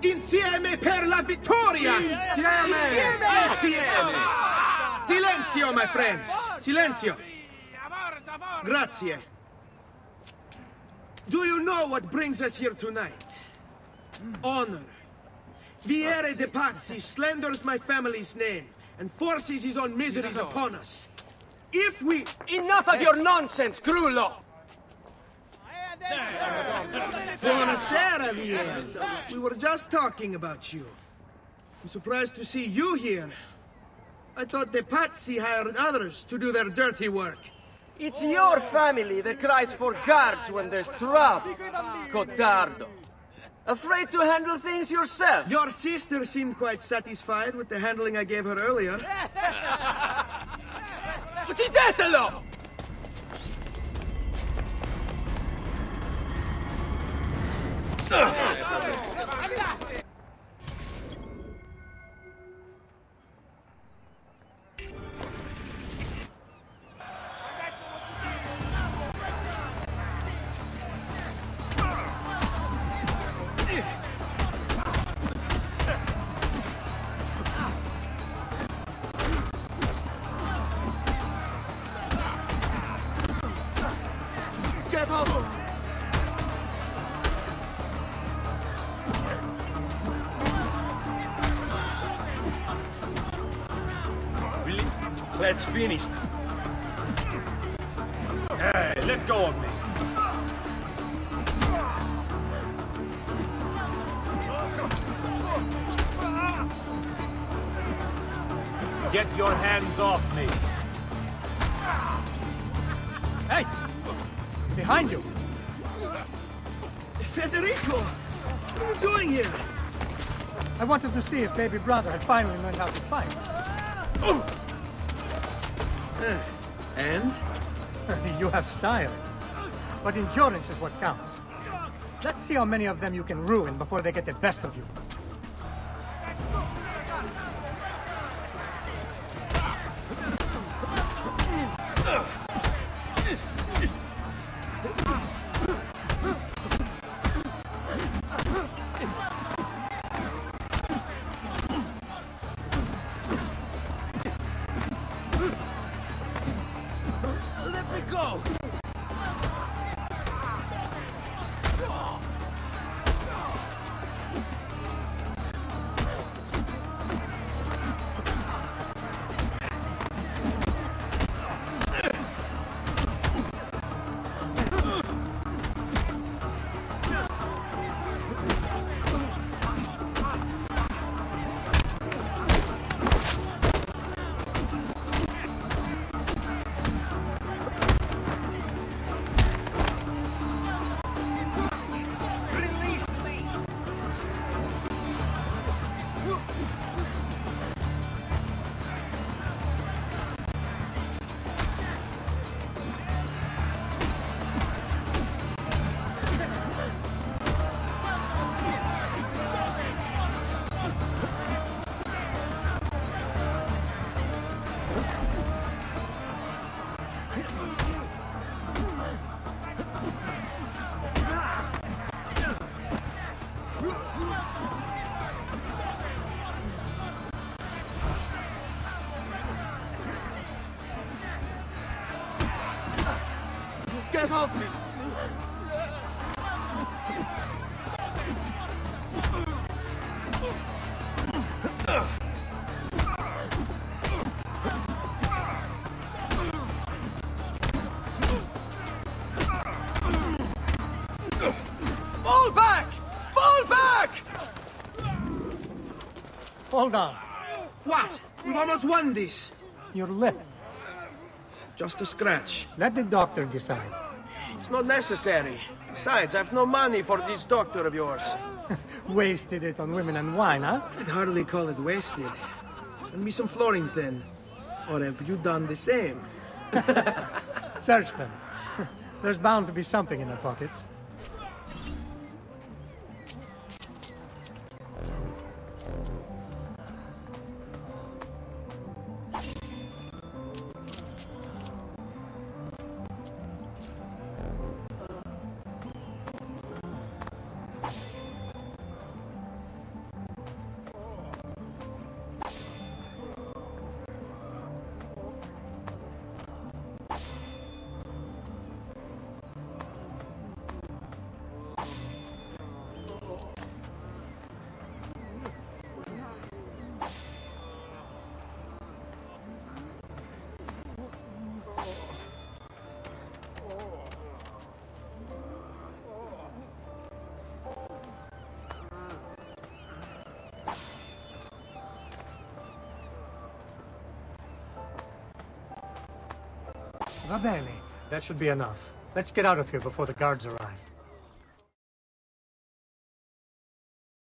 Insieme per la vittoria! Insieme! Insieme! Insieme! Silenzio, my friends! Silenzio! Grazie. Do you know what brings us here tonight? Honor. Vieri de Pazzi slanders my family's name and forces his own miseries upon us. If we... Enough of your nonsense, Grullo! Buonasera, Vieri. We were just talking about you. I'm surprised to see you here. I thought the Pazzi hired others to do their dirty work. It's your family that cries for guards when there's trouble. Codardo. Afraid to handle things yourself? Your sister seemed quite satisfied with the handling I gave her earlier. Uccidetelo! Get off! Let's finish. Hey, let go of me. Get your hands off me. Hey! Behind you! Federico! What are you doing here? I wanted to see if baby brother had finally learned how to fight. Eh, Uh, and? Uh, you have style. But endurance is what counts. Let's see how many of them you can ruin before they get the best of you. あ! Get off me! Fall back! Fall back! Hold on. What? We've almost won this. Your lip. Just a scratch. Let the doctor decide. It's not necessary. Besides, I've no money for this doctor of yours. Wasted it on women and wine, huh? I'd hardly call it wasted. Lend me some florins then. Or have you done the same? Search them. There's bound to be something in their pockets. Va bene. That should be enough. Let's get out of here before the guards arrive.